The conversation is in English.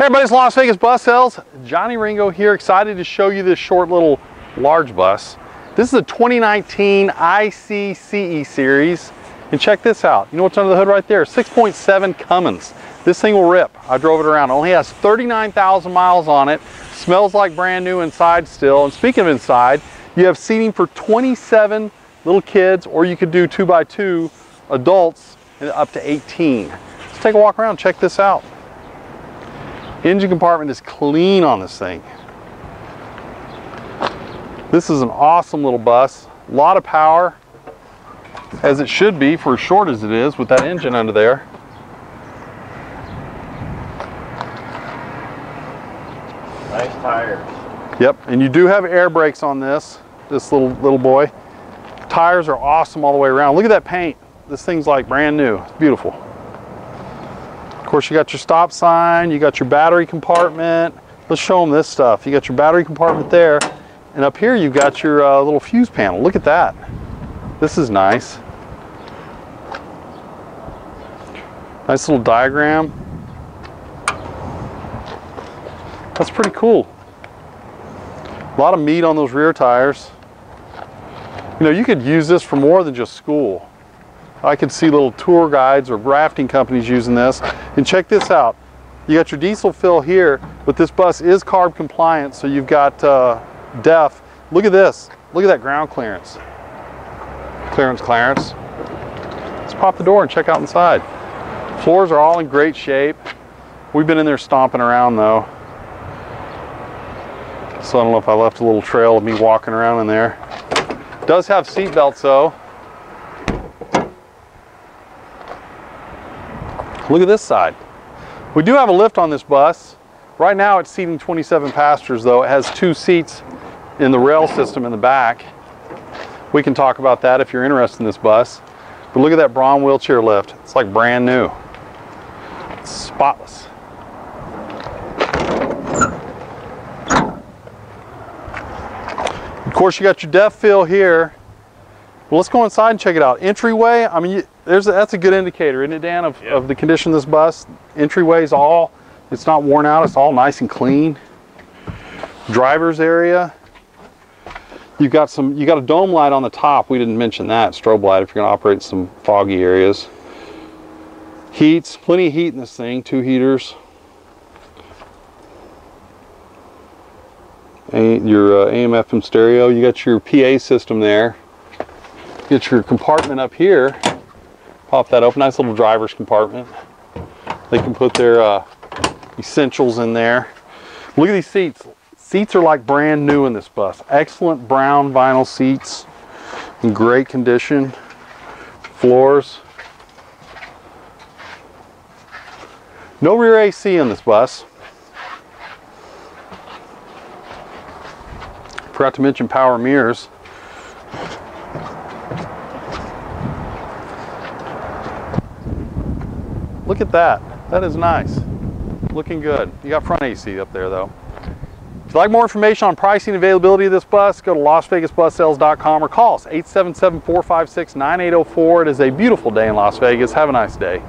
Hey everybody, it's Las Vegas Bus Sales. Johnny Ringo here, excited to show you this short little large bus. This is a 2019 ICCE series. And check this out. You know what's under the hood right there? 6.7 Cummins. This thing will rip. I drove it around. It only has 39,000 miles on it. Smells like brand new inside still. And speaking of inside, you have seating for 27 little kids, or you could do two by two adults and up to 18. Let's take a walk around, check this out. Engine compartment is clean on this thing. This is an awesome little bus. A lot of power, as it should be for as short as it is with that engine under there. Nice tires. Yep, and you do have air brakes on this, this little little boy. Tires are awesome all the way around. Look at that paint. This thing's like brand new. It's beautiful course, you got your stop sign, you got your battery compartment. Let's show them this stuff. You got your battery compartment there, and up here you've got your uh, little fuse panel. Look at that. This is nice. Nice little diagram. That's pretty cool. A lot of meat on those rear tires. You know, you could use this for more than just school. I could see little tour guides or rafting companies using this. And check this out. You got your diesel fill here, but this bus is CARB compliant, so you've got uh, DEF. Look at this. Look at that ground clearance. Clearance, clearance. Let's pop the door and check out inside. Floors are all in great shape. We've been in there stomping around though. So I don't know if I left a little trail of me walking around in there. does have seat belts though. Look at this side. We do have a lift on this bus. Right now it's seating 27 passengers though. It has two seats in the rail system in the back. We can talk about that if you're interested in this bus. But look at that Braun wheelchair lift. It's like brand new. It's spotless. Of course you got your DEF fill here. Well, let's go inside and check it out. Entryway, I mean, there's a, that's a good indicator, isn't it, Dan, of, of the condition of this bus? Entryway's all, it's not worn out, it's all nice and clean. Driver's area, you've got some, you got a dome light on the top. We didn't mention that, strobe light if you're gonna operate some foggy areas. Heats, plenty of heat in this thing, two heaters. And your uh, AM FM stereo, you got your PA system there get your compartment up here, pop that open, nice little driver's compartment. They can put their uh, essentials in there. Look at these seats. Seats are like brand new in this bus. Excellent brown vinyl seats in great condition. Floors. No rear AC in this bus. Forgot to mention power mirrors. Look at that. That is nice. Looking good. You got front AC up there though. If you'd like more information on pricing and availability of this bus, go to LasVegasBusSales.com or call us 877-456-9804. It is a beautiful day in Las Vegas. Have a nice day.